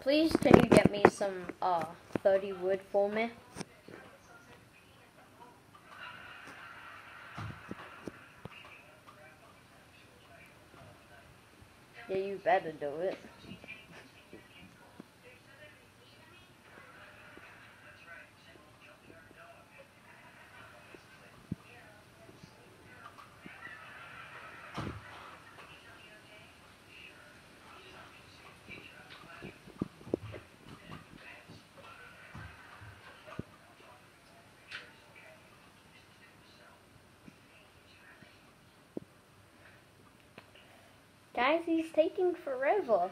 Please, can you get me some uh 30 wood for me? Yeah, you better do it. Guys, he's taking forever.